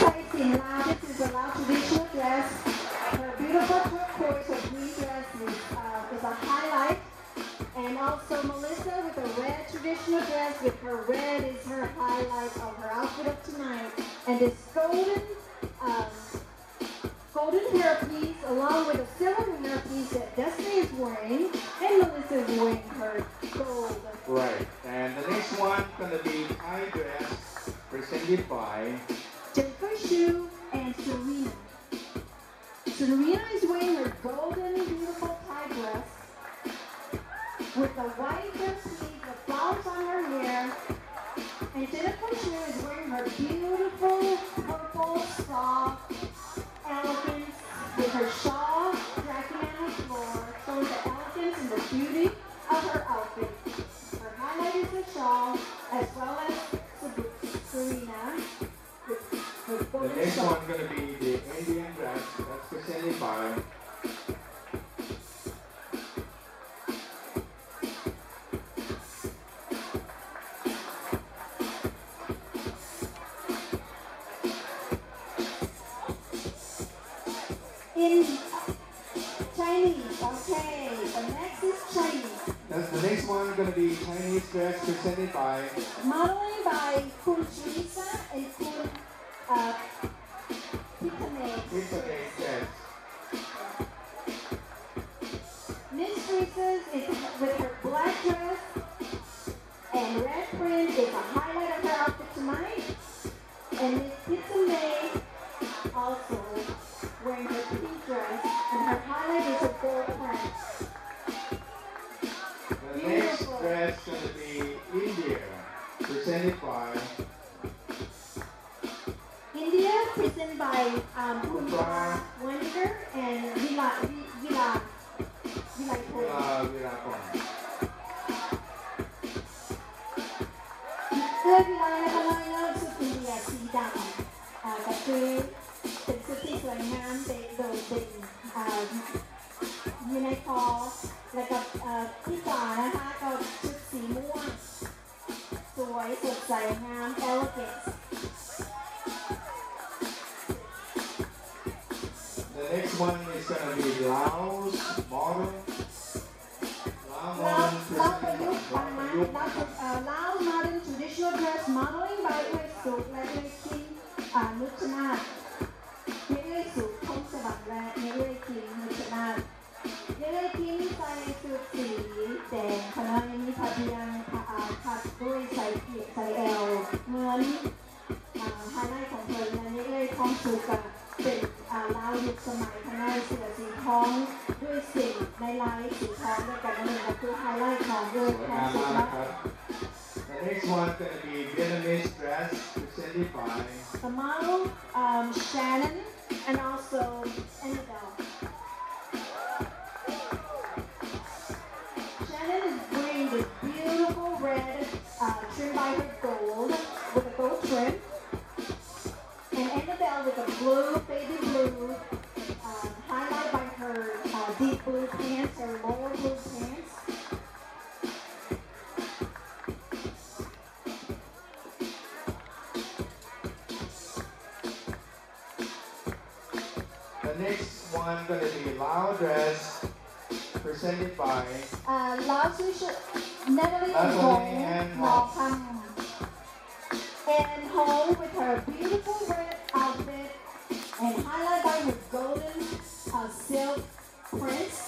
Lao. This is a Lao traditional dress. Her beautiful turquoise green dress is, uh, a highlight. And also Melissa with a red traditional dress with her red is her highlight of her outfit of tonight. And this golden um, golden hairpiece along with a silver hairpiece that Destiny is wearing and Melissa is wearing her gold. Right. And the next one gonna be Thai dress presented by Shu and Serena. Serena is wearing her golden beautiful Thai dress with the white hairpiece, the flowers on her hair. And Jennifer Shu is wearing her beautiful purple soft elegance with her shawl dragging on the floor, showing the elegance and the beauty of her outfit. Her highlight is the shawl, as well as Ser- Serena with her the next shawl. one gonna be the Indian dress that's presented by In Chinese, okay. The next is Chinese. that's the next one gonna be Chinese dress presented by Modeling by Kun Teresa and Kun uh, and red print is a highlight of her outfit tonight. And Miss also wearing her pink dress and her highlight is her gold print. The next dress is gonna be India presented by India presented by um, Kumar Wendiger and Vila Vi- Vila Vila Pol. uh, เสื้อที่ร้านนะคะน้อยเลิศชุดอินเดียสีดำอ่าก็คือเป็นชุดที่สวยงามเด่นโดดเด่นอ่าอยู่ในคอแล้วก็เอ่อที่ฝานะคะก็ชุดสีม่วง สวยสดใสงาม elegant The next one is gonna be Laos model. Lao เรา model เราประ presented ยุกต์ by มา Lao เราเอ่อ official dress modeling by เอื้อยสุและเอื้อยคิงนุชนาธเอื้อยสุพงสวัสดิ์และเอื้อยคิงนุชนาธเย้ที่ใส่ชุดสีแดงคณะนี้ทะเบียนอาคัดด้วยใส่เกียร์ใส่แอลเหมือนอ่าไฮไลท์ของเธอและนี่เลยทองสุกอะเป็นลาวยุคสมัยคณะเสือสีทองด้วยสีในลายสีทองด้วยกันหนึ่งก็คือไฮไลท์ของเรื่องสวยทองสุกมากและนะ next one's going to be Vietnamese dress for Cindy Pie. The model, um, Shannon, and also Annabelle. Shannon is wearing this beautiful red uh, trim by the gold with a gold trim. And Annabelle with a blue next one gonna be Lao dress presented by Uh, Lao Sushi, Natalie Natalie and Hong. And Hong with her beautiful red outfit and highlighted by her golden uh, silk prints,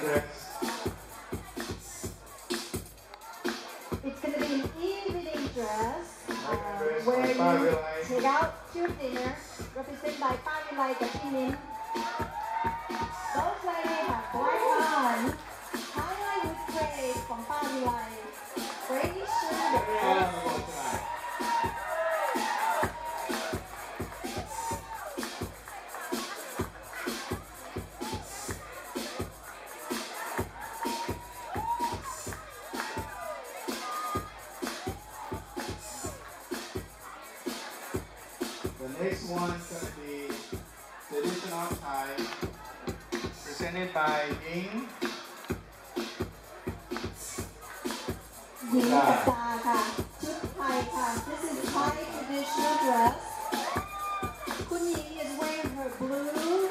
Dress It's gonna be an evening dress, uh, where you take out to dinner, represented by Fabulite Opinion. Those ladies have black on, next one's gonna be traditional Thai, presented by Ying. หญิงกับตาค่ะ ชุดไทยค่ะ This is Thai traditional dress คุณหญิง is wearing her blue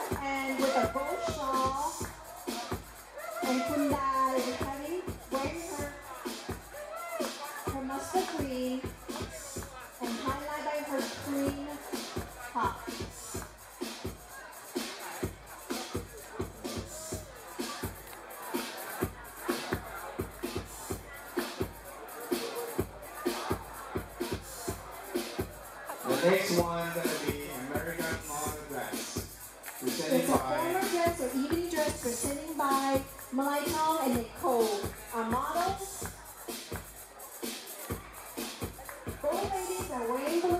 next one be American modern dress, presented It's a formal dress or evening dress presented by Malai Tong and Nicole. Our models. Both ladies are wearing blue,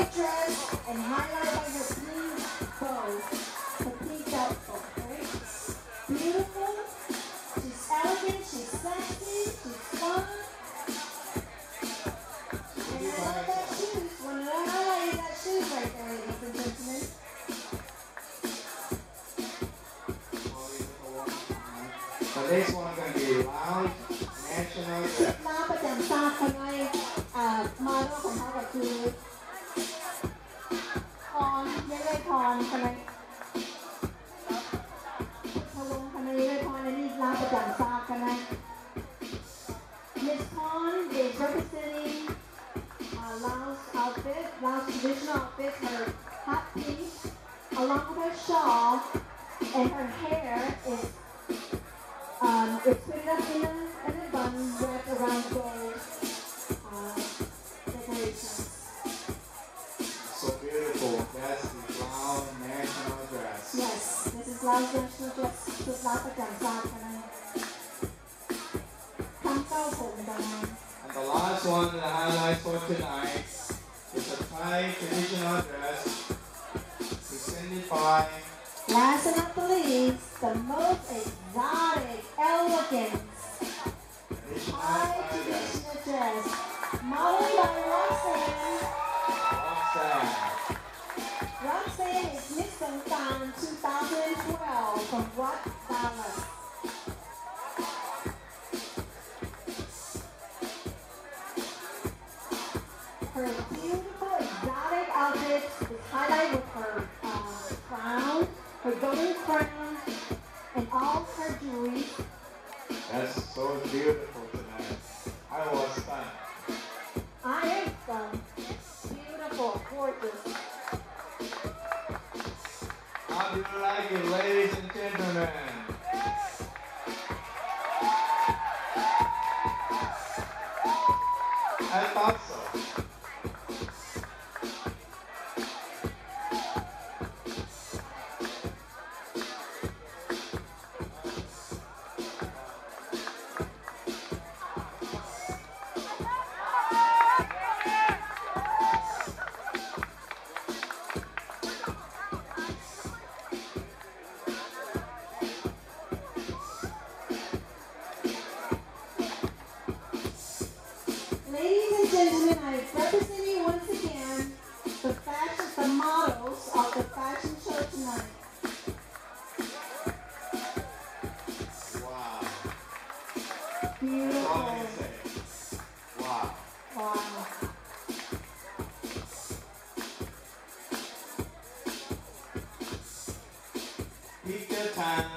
white dress and highlighted by her pink bow. Her pink outfit, right? Beautiful. She's elegant, she's sexy, she's fun. And I love that shoes. One of the highlights that shoes right there, ladies and gentlemen. The next one gonna be lounge national ชุด dress. ล้าประจำชาติคนไว้อ่ามาดของเขาก็คือพ รยังไงพรคนไหนพะวงคนไหนยังไงพรอันนี้ล้าประจำชาติคนไหน Miss Pond is representing uh, Laos outfit, Laos traditional outfit, her hot pink, along with her shawl, and her hair this is Laos national dress ชุดลาวประจำชาติกันนะทำเก้าผมดังนั้น And the last one, the highlight for tonight, is a Thai traditional dress, presented by Last but not the least, the most exotic, elegant, traditional high Thai dress. traditional dress, modeled by from Wat Dallas. Her beautiful exotic outfit is highlighted with her uh, crown, her golden crown, and all her jewelry. That's so beautiful tonight. I was stunned. I am some beautiful, gorgeous. How you like it, ladies and gentlemen? Beautiful. Wow. Wow. Peter Tan